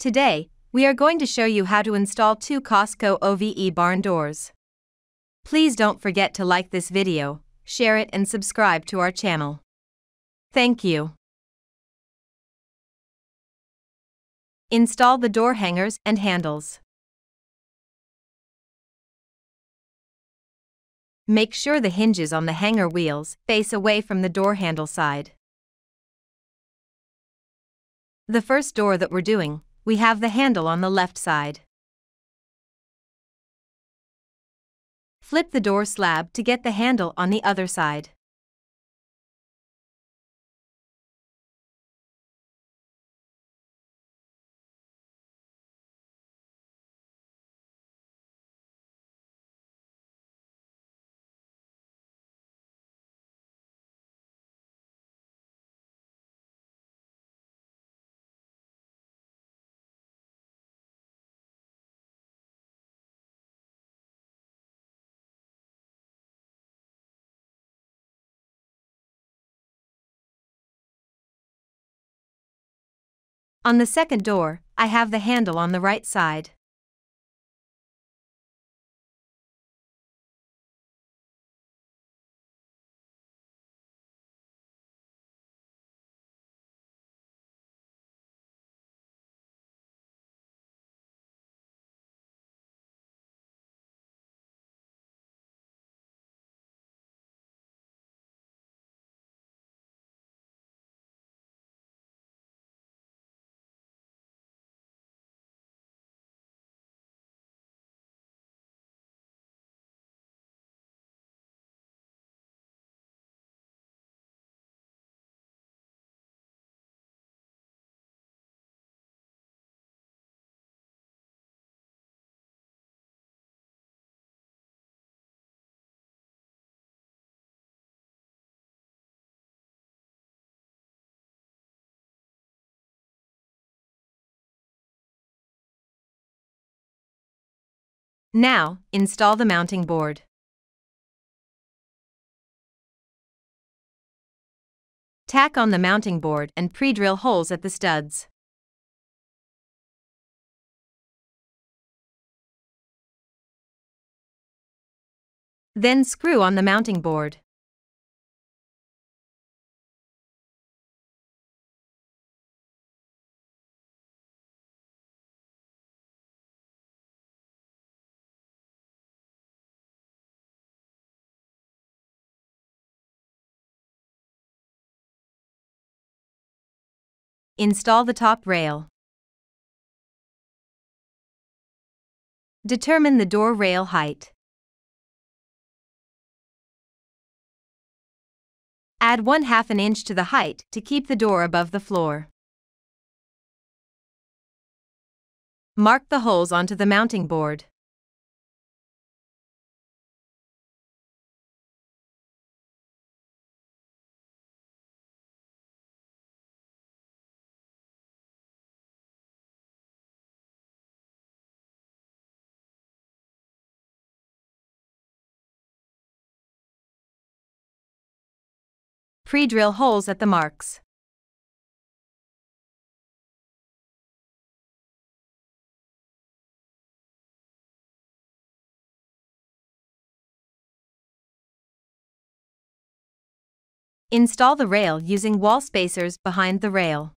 Today, we are going to show you how to install two Costco OVE barn doors. Please don't forget to like this video, share it and subscribe to our channel. Thank you. Install the door hangers and handles. Make sure the hinges on the hanger wheels face away from the door handle side. The first door that we're doing we have the handle on the left side. Flip the door slab to get the handle on the other side. On the second door, I have the handle on the right side. Now, install the mounting board. Tack on the mounting board and pre-drill holes at the studs. Then screw on the mounting board. Install the top rail. Determine the door rail height. Add 1 half an inch to the height to keep the door above the floor. Mark the holes onto the mounting board. Pre-drill holes at the marks. Install the rail using wall spacers behind the rail.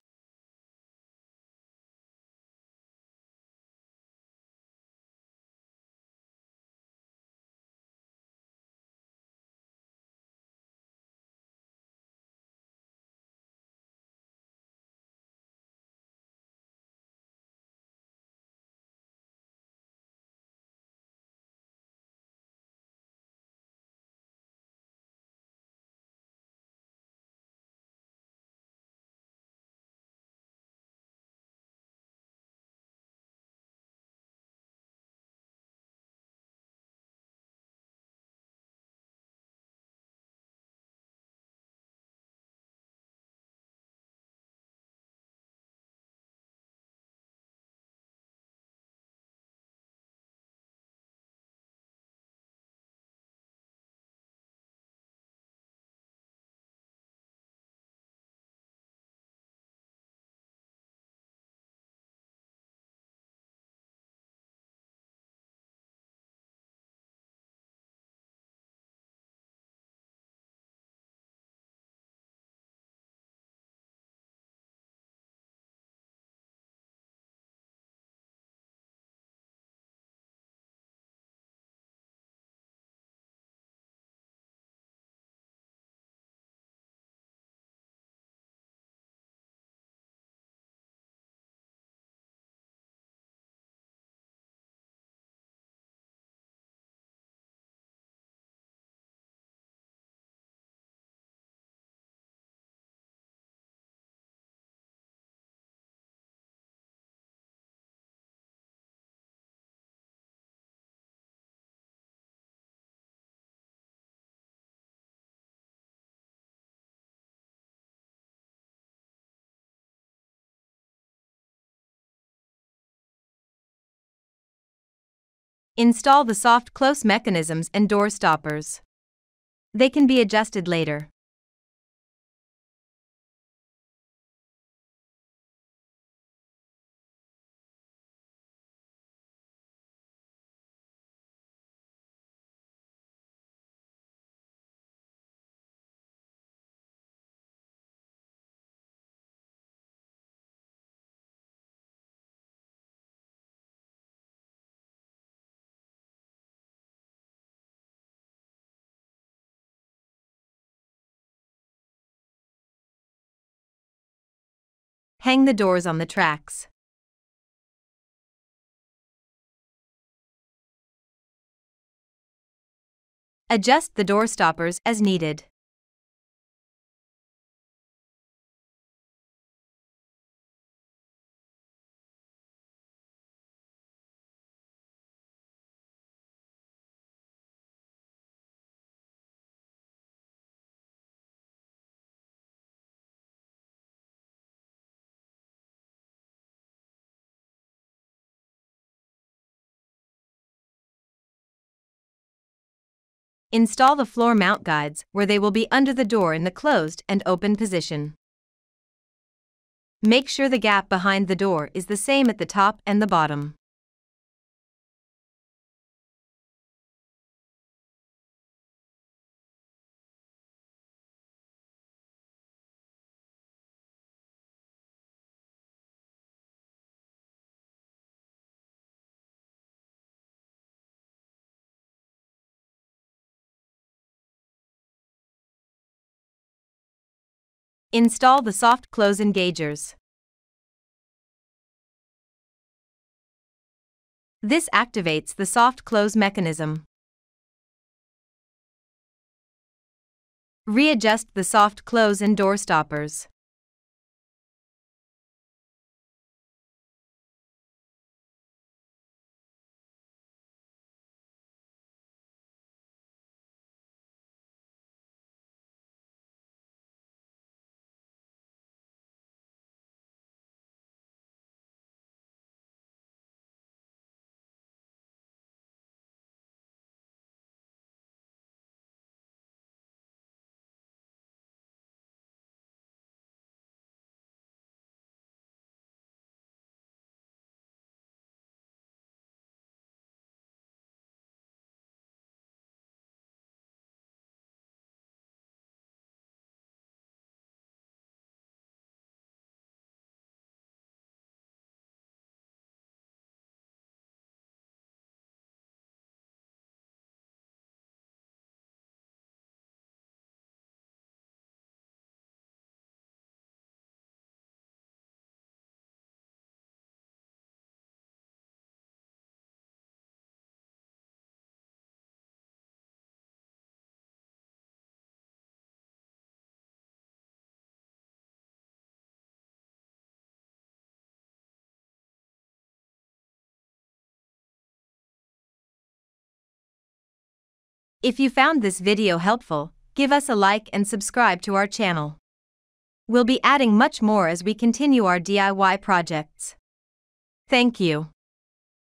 Install the soft close mechanisms and door stoppers. They can be adjusted later. Hang the doors on the tracks. Adjust the door stoppers as needed. Install the floor mount guides where they will be under the door in the closed and open position. Make sure the gap behind the door is the same at the top and the bottom. Install the soft close engagers. This activates the soft close mechanism. Readjust the soft close and door stoppers. If you found this video helpful, give us a like and subscribe to our channel. We'll be adding much more as we continue our DIY projects. Thank you.